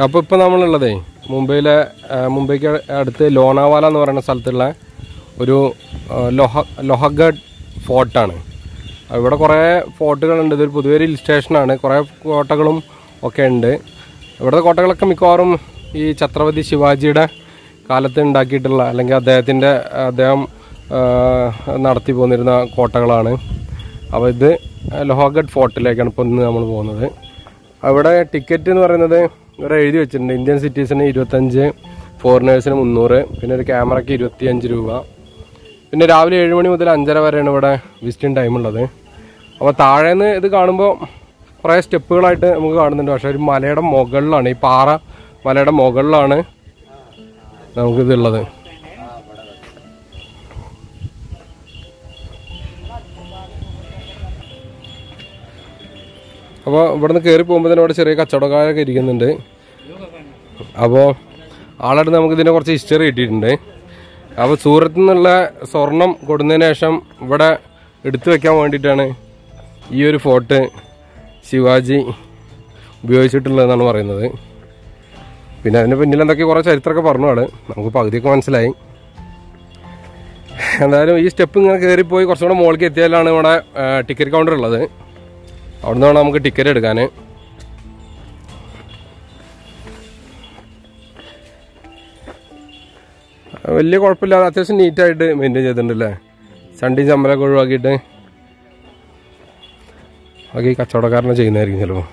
അപ്പോൾ ഇപ്പോൾ നമ്മളുള്ളതേ മുംബൈയിലെ മുംബൈക്ക് അടുത്ത് ലോണാവാല എന്ന് പറയുന്ന സ്ഥലത്തുള്ള ഒരു ലോഹ ലൊഹ ലൊഹഗഡ് ഫോർട്ടാണ്. ഇവിടെ കുറേ ഫോർട്ടുകളുണ്ട്. ഇതൊരു പുതിയ ഹിൽ സ്റ്റേഷനാണ്. കുറേ കോട്ടകളും ഒക്കെ ഉണ്ട്. ഇവിടുത്തെ കോട്ടകളൊക്കെ മിക്കവാറും ഈ ഛത്രപതി ശിവാജിയുടെ കാലത്ത് ഉണ്ടാക്കിയിട്ടുള്ള അല്ലെങ്കിൽ അദ്ദേഹത്തിന്റെ അദ്ദേഹം നടത്തി പോന്നിരുന്ന കോട്ടകളാണ്. അപ്പോൾ ഇത് ലോഹഗഡ് ഫോർട്ടിലേക്കാണ് ഇപ്പോൾ ഇന്ന് നമ്മൾ പോകുന്നത്. അവിടെ ടിക്കറ്റ് എന്ന് പറയുന്നത് ഇവിടെ എഴുതി വെച്ചിട്ടുണ്ട്. ഇന്ത്യൻ സിറ്റീസിന് ഇരുപത്തഞ്ച് ഫോറിനേഴ്സിന് മുന്നൂറ് പിന്നെ ഒരു ക്യാമറയ്ക്ക് ഇരുപത്തിയഞ്ച് രൂപ. പിന്നെ രാവിലെ ഏഴ് മണി മുതൽ അഞ്ചര വരെയാണ് ഇവിടെ വിസിറ്റിംഗ് ടൈം ഉള്ളത്. അപ്പോൾ താഴേന്ന് ഇത് കാണുമ്പോൾ കുറേ സ്റ്റെപ്പുകളായിട്ട് നമുക്ക് കാണുന്നുണ്ട്. പക്ഷേ ഒരു മലയുടെ മുകളിലാണ് ഈ പാറ മലയുടെ മുകളിലാണ് നമുക്കിതുള്ളത് അപ്പോൾ ഇവിടുന്ന് കയറി പോകുമ്പോൾ തന്നെ ഇവിടെ ചെറിയ കച്ചവടക്കാരൊക്കെ ഇരിക്കുന്നുണ്ട്. അപ്പോൾ ആളടുത്ത് നമുക്ക് കുറച്ച് ഹിസ്റ്ററി കിട്ടിയിട്ടുണ്ട്. അപ്പോൾ സൂറത്ത് നിന്നുള്ള സ്വർണം കൊടുന്നതിന് ശേഷം ഇവിടെ എടുത്തു വെക്കാൻ വേണ്ടിയിട്ടാണ് ഈ ഒരു ഫോർട്ട് ശിവാജി ഉപയോഗിച്ചിട്ടുള്ളതെന്നാണ് പറയുന്നത്. പിന്നെ അതിന് പിന്നിൽ എന്തൊക്കെ കുറേ ചരിത്രമൊക്കെ പറഞ്ഞു ആൾ നമുക്ക് പകുതിയൊക്കെ മനസ്സിലായി. എന്തായാലും ഈ സ്റ്റെപ്പ് ഇങ്ങനെ കയറിപ്പോയി കുറച്ചും കൂടെ മുകളിലേക്ക് എത്തിയാലാണ് ഇവിടെ ടിക്കറ്റ് കൗണ്ടർ ഉള്ളത്. അവിടെ നിന്നാണ് നമുക്ക് ടിക്കറ്റ് എടുക്കാൻ വലിയ കുഴപ്പമില്ലാതെ അത്യാവശ്യം നീറ്റായിട്ട് മെയിന്റെയിൻ ചെയ്തിട്ടുണ്ടല്ലേ? ചണ്ടി ചമ്മലൊക്കെ ഒഴിവാക്കിയിട്ട്. ബാക്കി കച്ചവടക്കാരനെ ചെയ്യുന്നതായിരിക്കും ചിലപ്പോൾ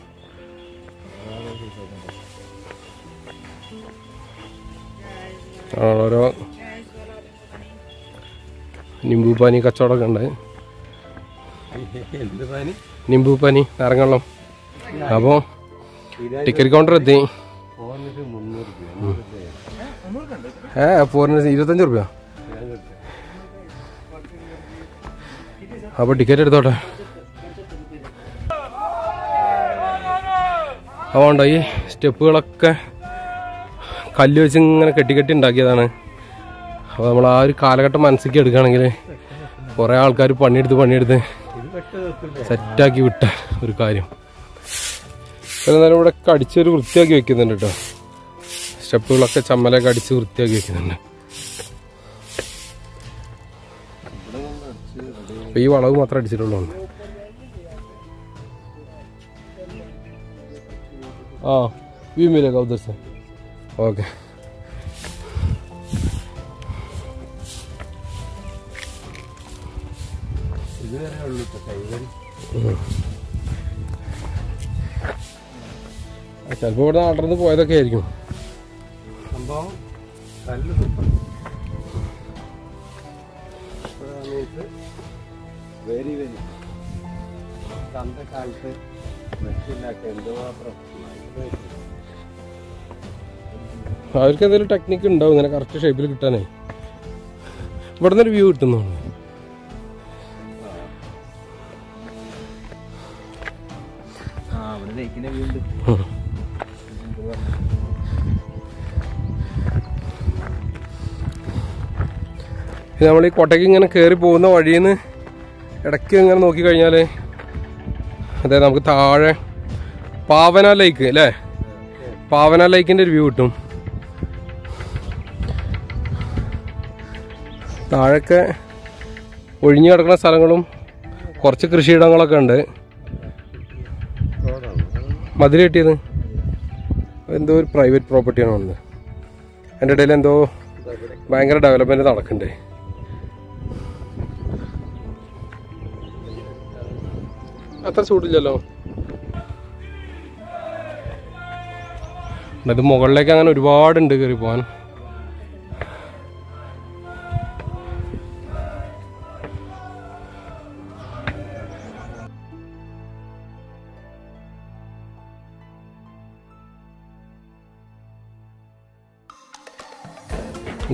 ഓരോ നിമ്പു പാനി കച്ചവടമൊക്കെ ഉണ്ട്. നിമ്പു പാനി നാരങ്ങള്ളം അപ്പോൾ ടിക്കറ്റ് കൗണ്ടർ എത്തി. ഇരുപത്തഞ്ച് റുപ്യ അപ്പോൾ ടിക്കറ്റ് എടുത്തോട്ടെ. അതുകൊണ്ടോ ഈ സ്റ്റെപ്പുകളൊക്കെ കല്ല് വെച്ച് ഇങ്ങനെ കെട്ടിക്കെട്ടി കെട്ടി ഉണ്ടാക്കിയതാണ്. അപ്പോൾ നമ്മൾ ആ ഒരു കാലഘട്ടം മനസ്സിലേക്ക് എടുക്കുകയാണെങ്കിൽ കുറേ ആൾക്കാർ പണിയെടുത്ത് പണിയെടുത്ത് സെറ്റാക്കി വിട്ട ഒരു കാര്യം. എന്നാലും ഇവിടെ കടിച്ചൊരു വൃത്തിയാക്കി വെക്കുന്നുണ്ട് കേട്ടോ. സ്റ്റെപ്പുകളൊക്കെ ചമ്മലൊക്കെ അടിച്ച് വൃത്തിയാക്കി വെക്കുന്നുണ്ട്. ഈ വളവ് മാത്രം അടിച്ചിട്ടുള്ളൂ. ആ വി മിലേഗ ഉദ്ധർ സർ ഓക്കെ. ചിലപ്പോ ഉള്ളൂ കൈവരി ചിലപ്പോൾ ഇവിടെ പോയതൊക്കെ ആയിരിക്കും. സംഭവം കല്ല് സൂപ്പർ സമയത്ത് വെരി വെരി അന്നത്തെ കാലത്ത് മെഷീനൊക്കെ എന്തോ അവർക്ക് എന്തെങ്കിലും ടെക്നിക്ക് ഉണ്ടാവും ഇങ്ങനെ കറക്റ്റ് ഷേപ്പിൽ കിട്ടാനേ. ഇവിടെ നിന്നൊരു വ്യൂ കിട്ടുന്നു ആ അവിടെ വ്യൂ ഉണ്ട്. നമ്മൾ ഈ കോട്ടയ്ക്ക് ഇങ്ങനെ കയറി പോകുന്ന വഴിയിൽ നിന്ന് ഇടയ്ക്ക് ഇങ്ങനെ നോക്കി കഴിഞ്ഞാൽ അതെ നമുക്ക് താഴെ പാവന ലേക്ക് അല്ലേ പാവന ലേക്കിന്റെ ഒരു വ്യൂ കിട്ടും. താഴൊക്കെ ഒഴിഞ്ഞു കിടക്കുന്ന സ്ഥലങ്ങളും കുറച്ച് കൃഷിയിടങ്ങളൊക്കെ ഉണ്ട്. മതിൽ കിട്ടിയത്? എന്തോ ഒരു പ്രൈവറ്റ് പ്രോപ്പർട്ടിയാണ് വന്നത്. അതിന്റെ ഇടയിൽ എന്തോ ഭയങ്കര ഡെവലപ്മെന്റ് നടക്കണ്ടേ അത്ര ചൂടില്ലല്ലോ ഇത് മുകളിലേക്ക് അങ്ങനെ ഒരുപാടുണ്ട് കയറി പോകാൻ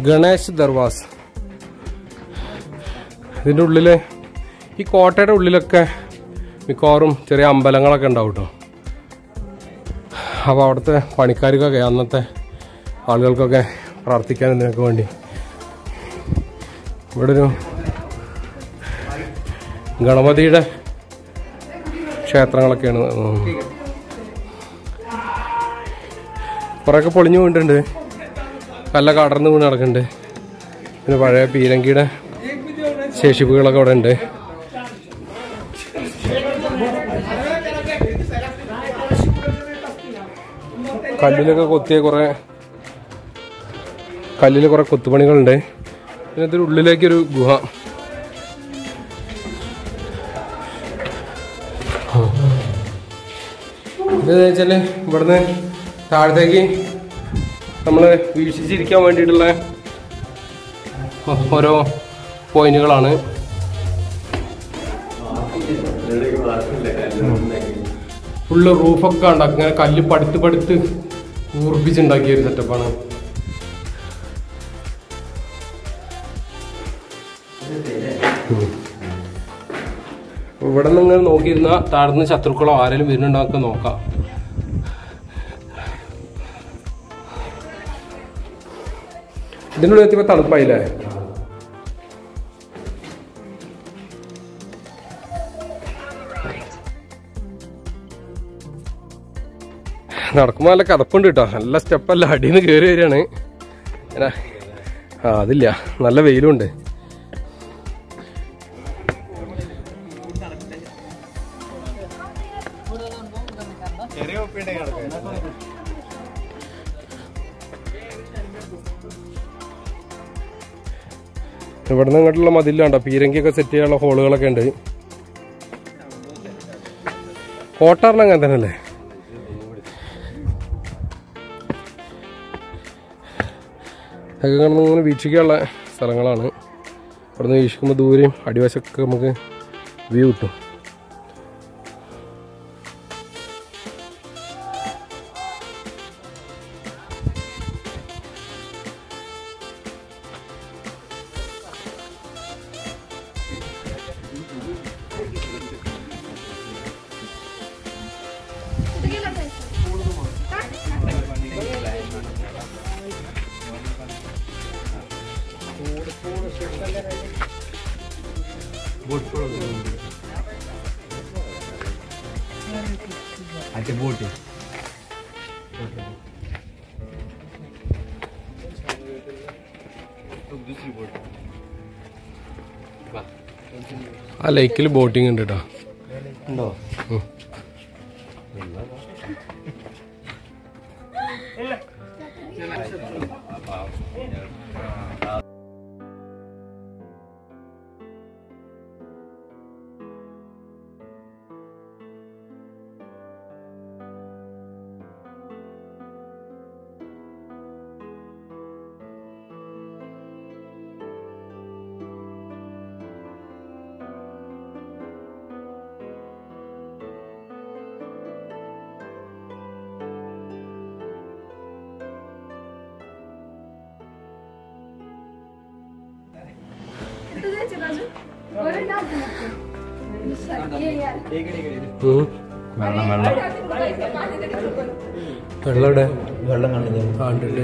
ഗണേശ് ദർവാസ്. ഇതിന്റെ ഉള്ളിൽ ഈ കോട്ടയുടെ ഉള്ളിലൊക്കെ മിക്കവാറും ചെറിയ അമ്പലങ്ങളൊക്കെ ഉണ്ടാവും കേട്ടോ അപ്പോൾ അവിടുത്തെ പണിക്കാർക്കൊക്കെ അന്നത്തെ ആളുകൾക്കൊക്കെ പ്രാർത്ഥിക്കാൻ ഇതിനൊക്കെ വേണ്ടി. ഇവിടെ ഒരു ഗണപതിയുടെ ക്ഷേത്രങ്ങളൊക്കെയാണ്. കുറേയൊക്കെ പൊളിഞ്ഞു വീണിട്ടുണ്ട് കല്ലൊക്കെ കടർന്ന് വീണ് നടക്കുന്നുണ്ട് പിന്നെ പഴയ പീരങ്കിയുടെ ശേഷിപ്പുകളൊക്കെ അവിടെ ഉണ്ട് കല്ലിലൊക്കെ കൊത്തിയ കുറെ കല്ലിൽ കുറെ കൊത്തുപണികളുണ്ട്. ഇതിനകത്തൊരു ഉള്ളിലേക്കൊരു ഗുഹ. ഇത് വെച്ചാൽ ഇവിടുന്ന് താഴത്തേക്ക് നമ്മൾ വീക്ഷിച്ചിരിക്കാൻ വേണ്ടിയിട്ടുള്ള ഓരോ പോയിന്റുകളാണ്. ഫുള്ള് റൂഫൊക്കെ ഉണ്ട് അങ്ങനെ കല്ല് പടുത്ത് പടുത്ത് ഊർപ്പിച്ചുണ്ടാക്കിയ ഒരു സെറ്റപ്പാണ് ഇവിടെ നിന്ന് നോക്കിയിരുന്ന താഴ്ന്ന ശത്രുക്കളോ ആരെങ്കിലും വരുന്നുണ്ടാക്കുക നോക്കാം. ഇതിനുള്ളിൽ എത്തിയപ്പോൾ തണുപ്പായില്ലേ? നടക്കുമ്പോ നല്ല കഥപ്പുണ്ട് കേട്ടോ നല്ല സ്റ്റെപ്പല്ല അടിയിൽ നിന്ന് കയറി വരികയാണ്. ആ അതില്ല. നല്ല വെയിലുണ്ട്. ഇവിടെ നിന്ന് ഇങ്ങോട്ടുള്ള മതിലുണ്ടോ പീരങ്കിയൊക്കെ സെറ്റ് ചെയ്യാനുള്ള ഹോളുകളൊക്കെ ഉണ്ട്. കോട്ടാറിന് അങ്ങനെ തന്നെയല്ലേ? അതൊക്കെ കിടന്ന് ഇങ്ങനെ വീക്ഷിക്കാനുള്ള സ്ഥലങ്ങളാണ്. അവിടെ നിന്ന് വീക്ഷിക്കുമ്പോൾ ദൂരെയും അടിവശമൊക്കെ നമുക്ക് വ്യൂ കിട്ടും. ബോട്ട് ആ ലേക്കിൽ ബോട്ടിംഗ് ഉണ്ട് കേട്ടോ ഉണ്ടോ? വെള്ളം വെള്ളം. വെള്ളം ഇവിടെ വെള്ളം കണ്ടില്ല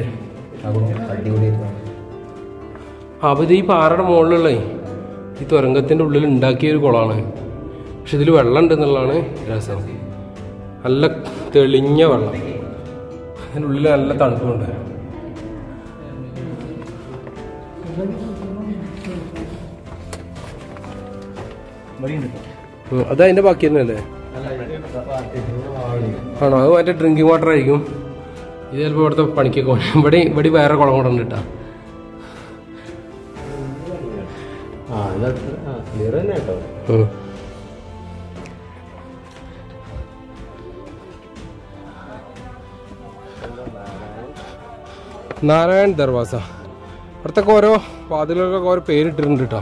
ഇത് ഈ പാറയുടെ മുകളിലുള്ള ഈ തുരങ്കത്തിന്റെ ഉള്ളിൽ ഉണ്ടാക്കിയ ഒരു കുളമാണ്. പക്ഷെ ഇതിൽ വെള്ളം ഉണ്ടെന്നുള്ളതാണ് രസം. നല്ല തെളിഞ്ഞ വെള്ളം. അതിനുള്ളിൽ നല്ല തണുപ്പുണ്ട്. അത് അതിന്റെ ബാക്കി തന്നെയല്ലേ ആണോ? അത് മറ്റേ ഡ്രിങ്കിങ് വാട്ടർ ആയിരിക്കും. ഇത് ചിലപ്പോൾ ഇവിടുത്തെ പണിക്കൊക്കെ കൊണ്ട് ഇവിടെ ഇവിടെ വേറെ കുളം കൂടെ ഉണ്ട് കേട്ടോ. നാരായൺ ദർവാസ. ഇവിടത്തൊക്കെ ഓരോ വാതിലൊക്കെ ഓരോ പേരിട്ടിട്ടുണ്ട് കേട്ടോ.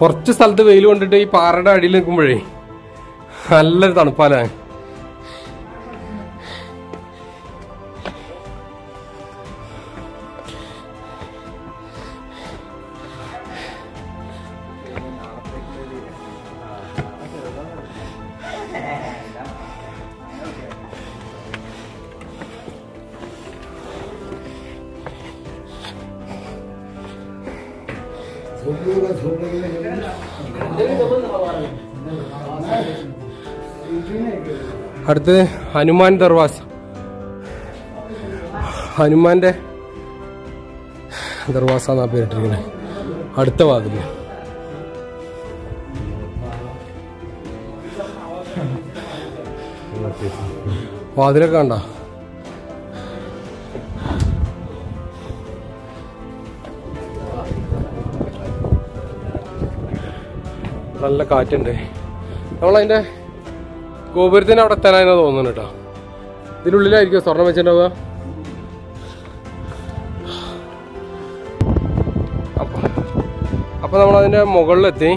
കുറച്ച് സ്ഥലത്ത് വെയിൽ കൊണ്ടിട്ട് ഈ പാറയുടെ അടിയിൽ നിൽക്കുമ്പോഴേ നല്ലൊരു തണുപ്പാലേ Thank you. അടുത്ത് ഹനുമാൻ ദർവാസ്. ഹനുമാന്റെ ദർവാസ എന്നാ പേരിട്ടിരിക്കുന്നത് അടുത്ത വാതിൽ വാതിലൊക്കെ കണ്ട? നല്ല കാറ്റുണ്ട്. നമ്മളതിന്റെ ഗോപുരത്തിന് അവിടെ എത്താനായിരുന്നു തോന്നുന്നു കേട്ടോ ഇതിനുള്ളിലായിരിക്കും സ്വർണം വെച്ചിട്ടുണ്ടാവുക. അപ്പൊ നമ്മൾ അതിന്റെ മുകളിലെത്തി.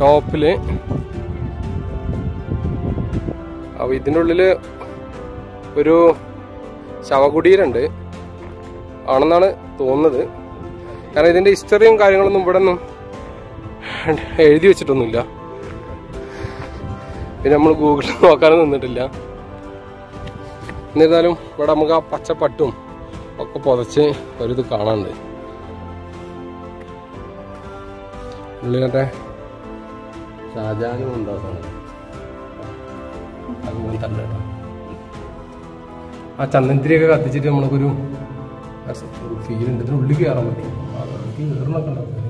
ടോപ്പിൽ. അപ്പൊ ഇതിന്റെ ഉള്ളിൽ ഒരു ശവകുടീരുണ്ട്. ആണെന്നാണ് തോന്നുന്നത്. കാരണം ഇതിന്റെ ഹിസ്റ്ററിയും കാര്യങ്ങളൊന്നും ഇവിടെ ഒന്നും എഴുതി വെച്ചിട്ടൊന്നുമില്ല. പിന്നെ നമ്മൾ ഗൂഗിളിൽ നോക്കാനും നിന്നിട്ടില്ല. എന്നിരുന്നാലും ഇവിടെ നമുക്ക് ആ പച്ചപ്പട്ടും ഒക്കെ പുതച്ച് ഒരിത് കാണാനുണ്ട്. ഉള്ളിലത്തെ ഷാജാനും ആ ചന്ദനത്തിരിയൊക്കെ കത്തിച്ചിട്ട് നമ്മൾക്കൊരു ഫീൽ ഉണ്ട്. ഉള്ളിൽ കയറാൻ പറ്റും. കയറണൊക്കെ ഉണ്ടാവും.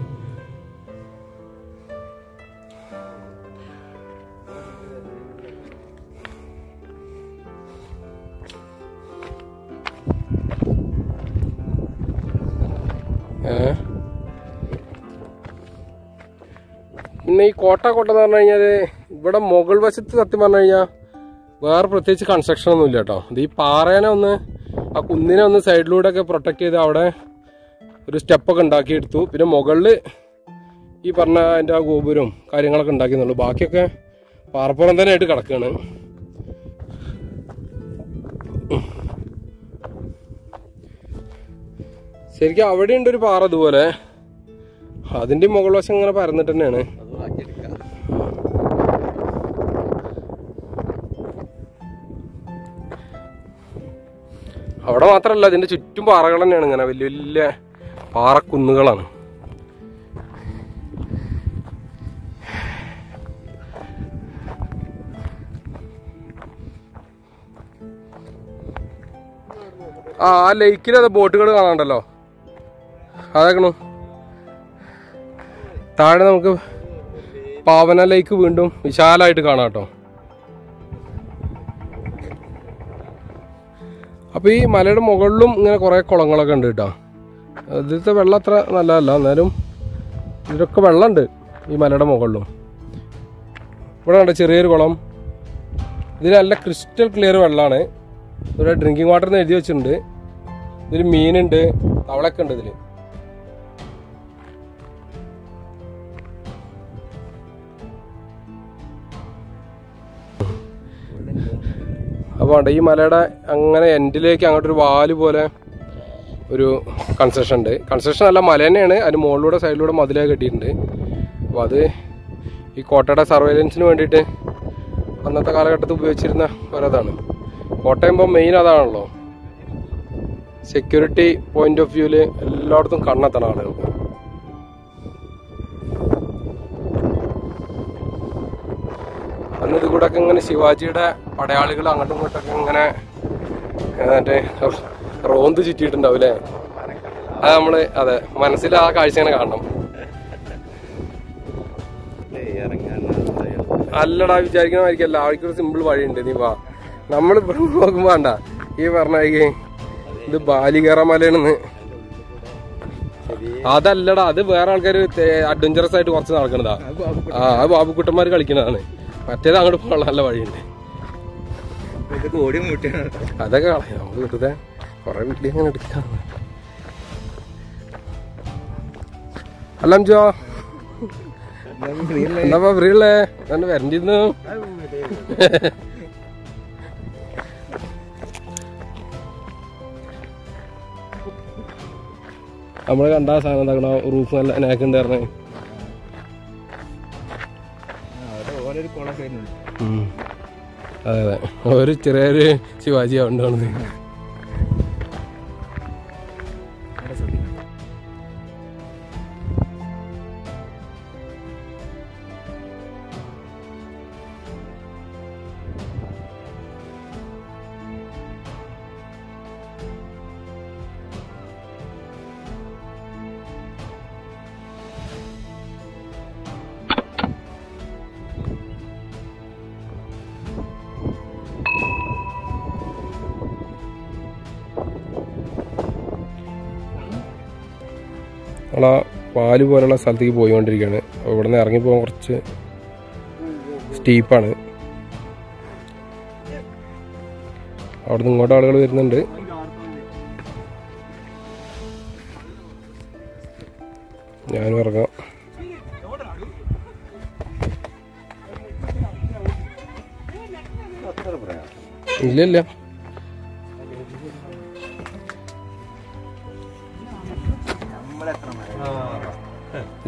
പിന്നെ ഈ കോട്ട കോട്ട എന്ന് പറഞ്ഞു കഴിഞ്ഞാൽ ഇവിടെ മുകൾ വശത്ത് സത്യം പറഞ്ഞു കഴിഞ്ഞാൽ വേറെ പ്രത്യേകിച്ച് കൺസ്ട്രക്ഷൻ ഒന്നും ഇല്ല കേട്ടോ. ഇത് ഈ പാറേനെ ഒന്ന് ആ കുന്നിനെ ഒന്ന് സൈഡിലൂടെ ഒക്കെ പ്രൊട്ടക്ട് ചെയ്ത് അവിടെ ഒരു സ്റ്റെപ്പൊക്കെ ഉണ്ടാക്കിയെടുത്തു. പിന്നെ മുകളിൽ ഈ പറഞ്ഞ അതിന്റെ ആ ഗോപുരവും കാര്യങ്ങളൊക്കെ ഉണ്ടാക്കിയെന്നുള്ളൂ. ബാക്കിയൊക്കെ പാറപ്പുറം തന്നെ ആയിട്ട് കിടക്കുകയാണ് ശരിക്കും അവിടെ ഉണ്ട് ഒരു പാറ ഇതുപോലെ. അതിന്റെ മുകൾ വശം ഇങ്ങനെ പരന്നിട്ട് തന്നെയാണ്. അവിടെ മാത്രമല്ല അതിന്റെ ചുറ്റും പാറകൾ തന്നെയാണ് ഇങ്ങനെ വലിയ വലിയ പാറക്കുന്നുകളാണ്. ആ ആ ലേക്കിൽ അത് ബോട്ടുകൾ കാണാണ്ടല്ലോ. അതാക്കണു താഴെ നമുക്ക് പാവന ലേക്ക് വീണ്ടും വിശാലമായിട്ട് കാണാം കേട്ടോ. അപ്പൊ ഈ മലയുടെ മുകളിലും ഇങ്ങനെ കുറെ കുളങ്ങളൊക്കെ ഉണ്ട് കേട്ടോ. ഇതിലത്തെ വെള്ളം അത്ര നല്ലതല്ല എന്നാലും ഇതിലൊക്കെ വെള്ളമുണ്ട് ഈ മലയുടെ മുകളിലും. ഇവിടെ ഉണ്ട് ചെറിയൊരു കുളം. ഇതിൽ നല്ല ക്രിസ്റ്റൽ ക്ലിയർ വെള്ളമാണ്. ഇവിടെ ഡ്രിങ്കിങ് വാട്ടർ എന്ന് എഴുതി വെച്ചിട്ടുണ്ട്. ഇതിൽ മീനുണ്ട് തവളൊക്കെ ഉണ്ട് ഇതിൽ അപ്പോൾ ഈ മലയുടെ അങ്ങനെ എൻഡിലേക്ക് അങ്ങോട്ടൊരു വാൽ പോലെ ഒരു കൺസ്ട്രക്ഷൻ ഉണ്ട്. കൺസ്ട്രക്ഷൻ അല്ല മല തന്നെയാണ്. അതിന് മുകളിലൂടെ സൈഡിലൂടെ മതിലേ കെട്ടിയിട്ടുണ്ട്. അപ്പോൾ അത് ഈ കോട്ടയുടെ സർവൈലൻസിന് വേണ്ടിയിട്ട് അന്നത്തെ കാലഘട്ടത്തിൽ ഉപയോഗിച്ചിരുന്ന ഒരതാണ്. കോട്ടയുമ്പോൾ മെയിൻ അതാണല്ലോ. സെക്യൂരിറ്റി പോയിന്റ് ഓഫ് വ്യൂവിൽ എല്ലായിടത്തും കണ്ണെത്തണം ആളുകൾക്ക്. അന്ന് ഇത് കൂടെ ഒക്കെ ഇങ്ങനെ ശിവാജിയുടെ പടയാളികൾ അങ്ങോട്ടും ഇങ്ങോട്ടൊക്കെ ഇങ്ങനെ മറ്റേ റോന്ത് ചുറ്റിയിട്ടുണ്ടാവും അല്ലേ അത് നമ്മൾ അതെ മനസ്സിൽ ആ കാഴ്ച ഇങ്ങനെ കാണണം. അല്ലടാ വിചാരിക്കണ മാതിരിക്കല്ല ആൾക്കൊരു സിമ്പിൾ വഴിയുണ്ട്. നീ വാ. നമ്മൾ നോക്കുമ്പോ വേണ്ട. ഈ പറഞ്ഞേ ഇത് ബാലികേറ മലയാണെന്ന്. അതല്ലടാ അത് വേറെ ആൾക്കാർ അഡ്വഞ്ചറസ് ആയിട്ട് കുറച്ച് നടക്കണതാ. ആ അത് ബാബുക്കുട്ടന്മാർ കളിക്കണതാണ്. മറ്റേത് അങ്ങോട്ട് പോകാനുള്ള നല്ല വഴിയുണ്ട്. അതൊക്കെ കളയാം. നമുക്ക് വെറുതെ കൊറേ വീട്ടിൽ അങ്ങനെ എടുക്കാം. അല്ല എന്താ ഫ്രീ ഉള്ളേ? എന്നെ വരണ്ടിരുന്നു. നമ്മൾ കണ്ട സാധനം എന്താക്കണോ? റൂഫ് നല്ല നാക്കുണ്ട് ഒരു ചെറിയൊരു ശിവാജി ആവുണ്ടാണ് നമ്മളാ പാൽ പോലുള്ള സ്ഥലത്തേക്ക് പോയിക്കൊണ്ടിരിക്കുകയാണ്. അപ്പോൾ ഇവിടെ നിന്ന് ഇറങ്ങിപ്പോകാൻ കുറച്ച് സ്റ്റീപ്പാണ് അവിടെ നിന്ന് ഇങ്ങോട്ട് ആളുകൾ വരുന്നുണ്ട്. ഞാനും ഇറങ്ങാം. ഇല്ല ഇല്ല.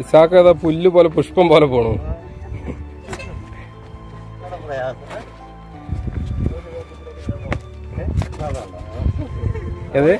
ഇസാക്ക് ഏതാ പുല്ല് പോലെ പുഷ്പം പോലെ പോണു. ഏത്?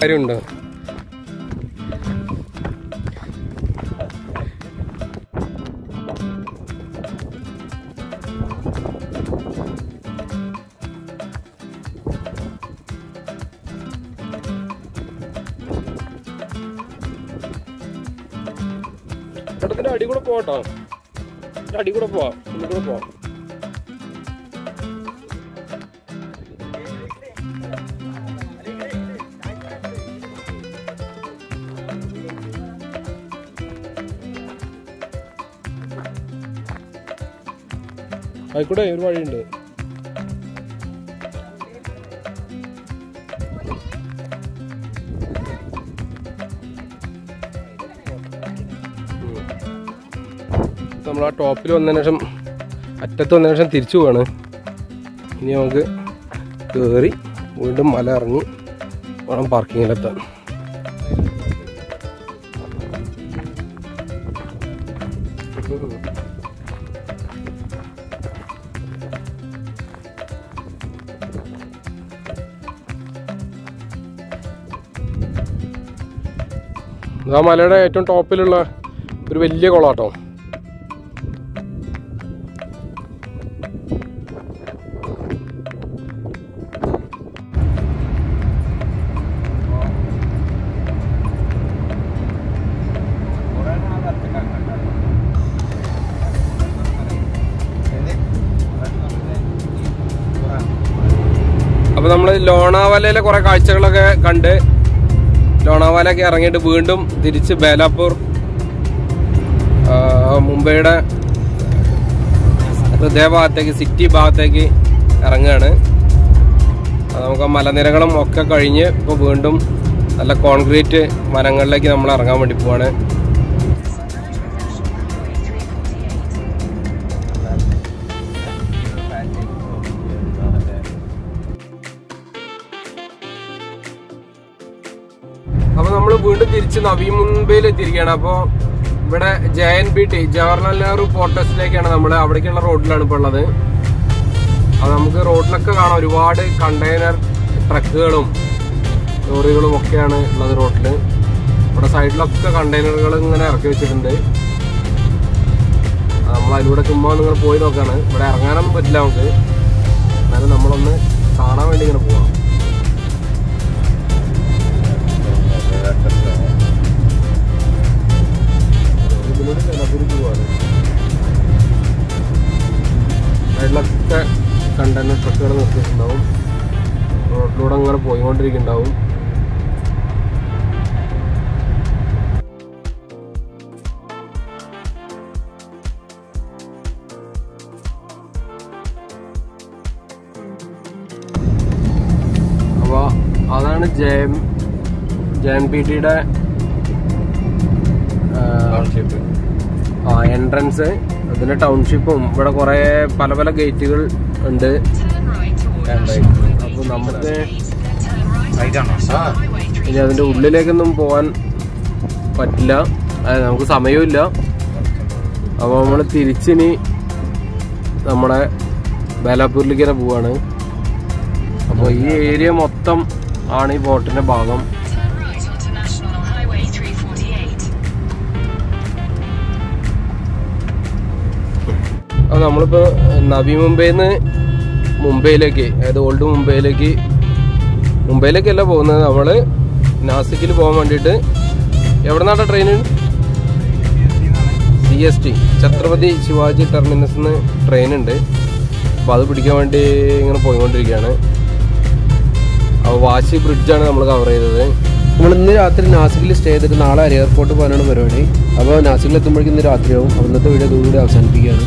കാര്യമുണ്ടോ? ചേട്ടത്തിന്റെ അടി കൂടെ പോട്ടോ അടി കൂടെ പോവാം. കൂടെ പോവാം. ആയിക്കോട്ടെ ഒരു വഴിയുണ്ട്. നമ്മൾ ആ ടോപ്പിൽ വന്നതിന് ശേഷം അറ്റത്ത് വന്നതിന് ശേഷം തിരിച്ചു പോവാണ്. ഇനി നമുക്ക് കയറി വീണ്ടും മല ഇറങ്ങി വേണം പാർക്കിങ്ങിലെത്താൻ ആ മലയുടെ ഏറ്റവും ടോപ്പിലുള്ള ഒരു വലിയ കുളാട്ടോ അപ്പൊ നമ്മൾ ലോണാവാലയിലെ കുറെ കാഴ്ചകളൊക്കെ കണ്ട് ലോണാവാലയൊക്കെ ഇറങ്ങിയിട്ട് വീണ്ടും തിരിച്ച് ബേലാപ്പൂർ മുംബൈയുടെ ഹൃദയ ഭാഗത്തേക്ക് സിറ്റി ഭാഗത്തേക്ക് ഇറങ്ങുകയാണ് നമുക്ക് മലനിരകളും ഒക്കെ കഴിഞ്ഞ് ഇപ്പോൾ വീണ്ടും നല്ല കോൺക്രീറ്റ് മരങ്ങളിലേക്ക് നമ്മൾ ഇറങ്ങാൻ വേണ്ടി പോവാണ്. എത്തിയിരിക്കുകയാണ് അപ്പോൾ ഇവിടെ J N B T Jawaharlal Nehru പോർട്ടസിലേക്കാണ് നമ്മൾ അവിടേക്കുള്ള റോഡിലാണ് ഇപ്പോൾ ഉള്ളത്. അത് നമുക്ക് റോഡിലൊക്കെ കാണാം. ഒരുപാട് കണ്ടെയ്നർ ട്രക്കുകളും ലോറികളും ഒക്കെയാണ് ഉള്ളത് റോഡിൽ ഇവിടെ സൈഡിലൊക്കെ കണ്ടെയ്നറുകൾ ഇങ്ങനെ ഇറക്കി വെച്ചിട്ടുണ്ട്. നമ്മൾ അതിലൂടെ ചുമ്മാ നിങ്ങൾ പോയി നോക്കാണ്. ഇവിടെ ഇറങ്ങാനൊന്നും പറ്റില്ല നമുക്ക്. എന്നാലും നമ്മളൊന്ന് കാണാൻ വേണ്ടി ഇങ്ങനെ പോവാം. ഇതിലൂടെ നിലമ്പൂർക്ക് പോവാണ് സൈഡിലൊക്കെ കണ്ടെയ്നർ ട്രക്കുകൾ നിർത്തിയിട്ടുണ്ടാവും. റോഡിലൂടെ അങ്ങനെ പോയിക്കൊണ്ടിരിക്കുന്നുണ്ടാവും. അപ്പോൾ അതാണ് ജയം ജയൻ പി ടിയുടെ എൻട്രൻസ് അതിന്റെ ടൗൺഷിപ്പും ഇവിടെ കുറെ പല പല ഗേറ്റുകൾ ഉണ്ട്. അപ്പൊ നമുക്ക് ഇനി അതിന്റെ ഉള്ളിലേക്കൊന്നും പോവാൻ പറ്റില്ല. അതായത് നമുക്ക് സമയമില്ല അപ്പോൾ നമ്മൾ തിരിച്ചിനി നമ്മുടെ ബേലാപ്പൂരിലേക്ക് തന്നെ പോവാണ്. അപ്പോൾ ഈ ഏരിയ മൊത്തം ആണ് ഈ ബോട്ടിന്റെ ഭാഗം. അപ്പോൾ നമ്മളിപ്പോൾ നവി മുംബൈയിൽ നിന്ന് മുംബൈയിലേക്ക് അതായത് ഓൾഡ് മുംബൈയിലേക്ക്. മുംബൈയിലേക്കല്ല പോകുന്നത്. നമ്മൾ നാസിക്കിൽ പോകാൻ വേണ്ടിയിട്ട് എവിടെ നിന്നാണ് train C S T Chhatrapati Shivaji terminus നിന്ന് ട്രെയിൻ ഉണ്ട്. അപ്പോൾ അത് പിടിക്കാൻ വേണ്ടി ഇങ്ങനെ പോയിക്കൊണ്ടിരിക്കുകയാണ്. അപ്പോൾ വാശി ബ്രിഡ്ജാണ് നമ്മൾ കവർ ചെയ്തത്. നമ്മൾ ഇന്ന് രാത്രി നാസിക്കിൽ സ്റ്റേ ചെയ്തിട്ട് നാളെ എയർപോർട്ട് പോകാനാണ് പരിപാടി. അപ്പോൾ നാസിക്കിൽ എത്തുമ്പോഴേക്കും ഇന്ന് രാത്രിയാവും. അപ്പോൾ ഇന്നത്തെ വീഡിയോ അവസാനിപ്പിക്കുകയാണ്.